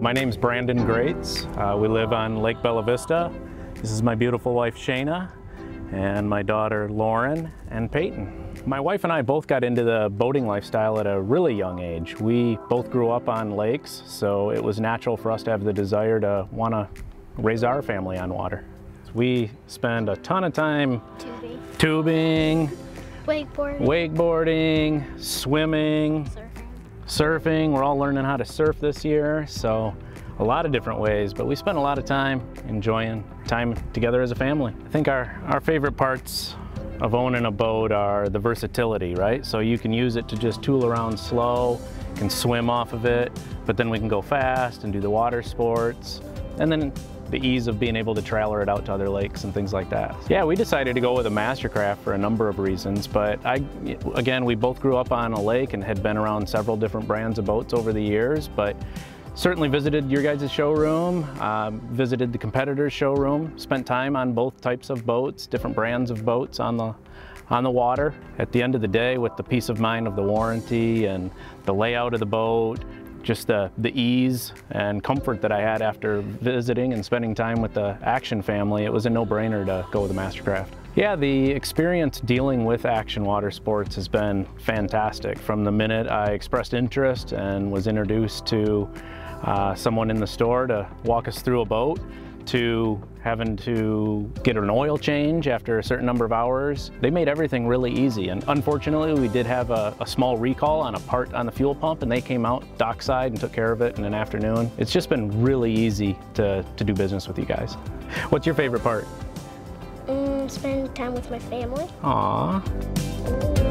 My name's Brandon Graetz. Uh, we live on Lake Bella Vista. This is my beautiful wife Shaina and my daughter Lauren and Peyton. My wife and I both got into the boating lifestyle at a really young age. We both grew up on lakes, so it was natural for us to have the desire to want to raise our family on water. We spend a ton of time Tubing. tubing, Wakeboarding. wakeboarding, swimming, Surfing. Surfing. We're all learning how to surf this year, so a lot of different ways, but we spent a lot of time enjoying time together as a family. I think our, our favorite parts of owning a boat are the versatility, right? So you can use it to just tool around slow, can swim off of it, but then we can go fast and do the water sports. And then the ease of being able to trailer it out to other lakes and things like that. Yeah, we decided to go with a MasterCraft for a number of reasons, but I, again, we both grew up on a lake and had been around several different brands of boats over the years, but certainly visited your guys' showroom, um, visited the competitor's showroom, spent time on both types of boats, different brands of boats on the on the water. At the end of the day, with the peace of mind of the warranty and the layout of the boat, just the, the ease and comfort that I had after visiting and spending time with the Action family, it was a no-brainer to go with the MasterCraft. Yeah, the experience dealing with Action Water Sports has been fantastic. From the minute I expressed interest and was introduced to uh, someone in the store to walk us through a boat, to having to get an oil change after a certain number of hours. They made everything really easy. And unfortunately, we did have a, a, small recall on a part on the fuel pump and they came out dockside and took care of it in an afternoon. It's just been really easy to, to do business with you guys. What's your favorite part? Mm, spending time with my family. Aww.